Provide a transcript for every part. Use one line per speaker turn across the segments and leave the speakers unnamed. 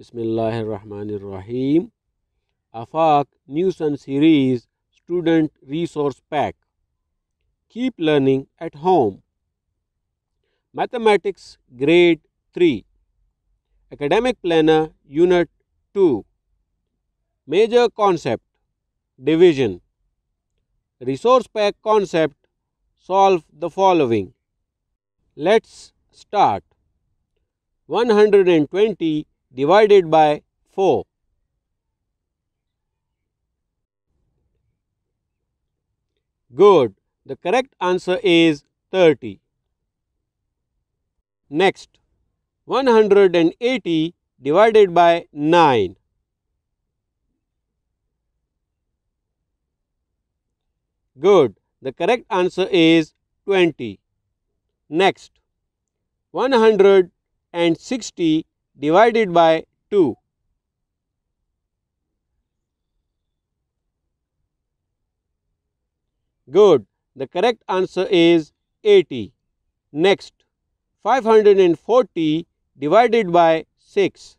Bismillahirrahmanirrahim. Afaq New Sun Series Student Resource Pack. Keep learning at home. Mathematics Grade 3. Academic Planner Unit 2. Major Concept Division. Resource Pack Concept Solve the following. Let's start. 120 divided by 4. Good. The correct answer is 30. Next, 180 divided by 9. Good. The correct answer is 20. Next, 160 divided by 2. Good. The correct answer is 80. Next, 540 divided by 6.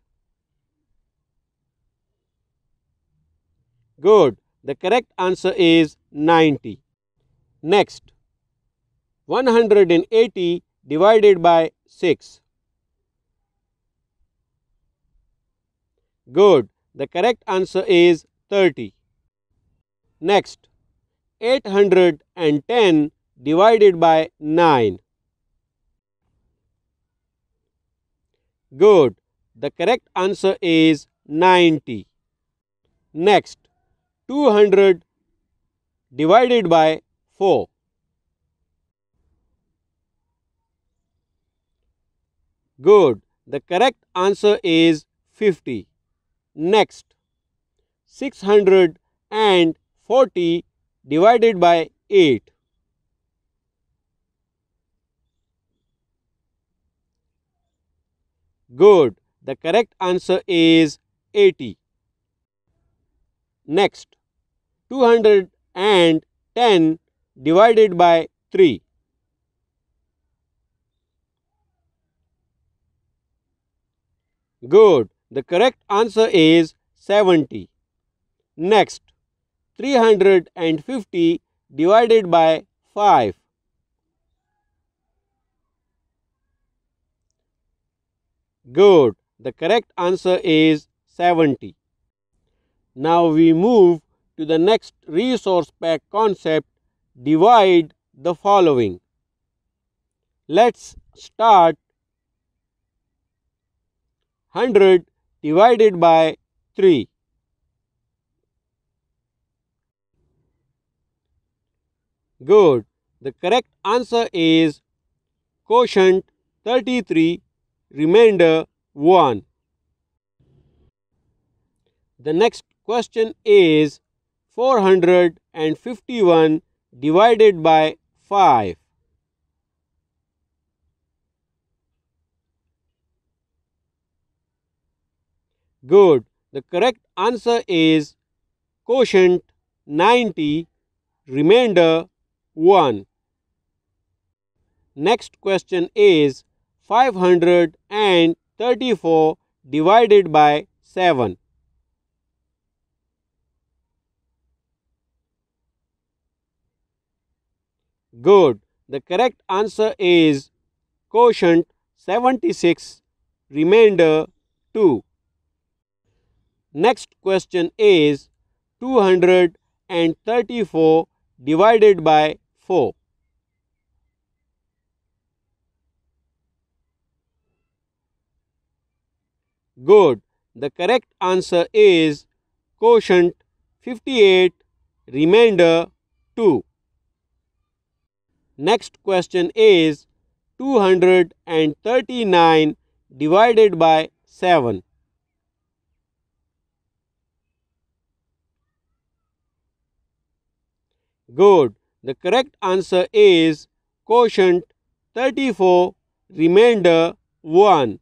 Good. The correct answer is 90. Next, 180 divided by 6. Good. The correct answer is 30. Next, 810 divided by 9. Good. The correct answer is 90. Next, 200 divided by 4. Good. The correct answer is 50. Next, 640 divided by 8. Good. The correct answer is 80. Next, 210 divided by 3. Good. The correct answer is 70. Next, 350 divided by 5. Good. The correct answer is 70. Now we move to the next resource pack concept divide the following. Let's start 100 divided by 3. Good. The correct answer is quotient 33, remainder 1. The next question is 451 divided by 5. Good. The correct answer is quotient 90, remainder 1. Next question is 534 divided by 7. Good. The correct answer is quotient 76, remainder 2. Next question is 234 divided by 4. Good. The correct answer is quotient 58, remainder 2. Next question is 239 divided by 7. Good. The correct answer is quotient 34, remainder 1.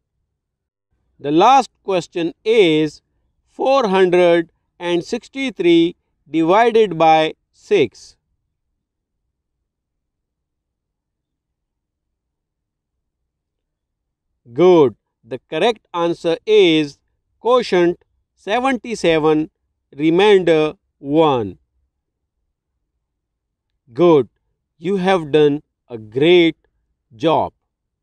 The last question is 463 divided by 6. Good. The correct answer is quotient 77, remainder 1. Good, you have done a great job.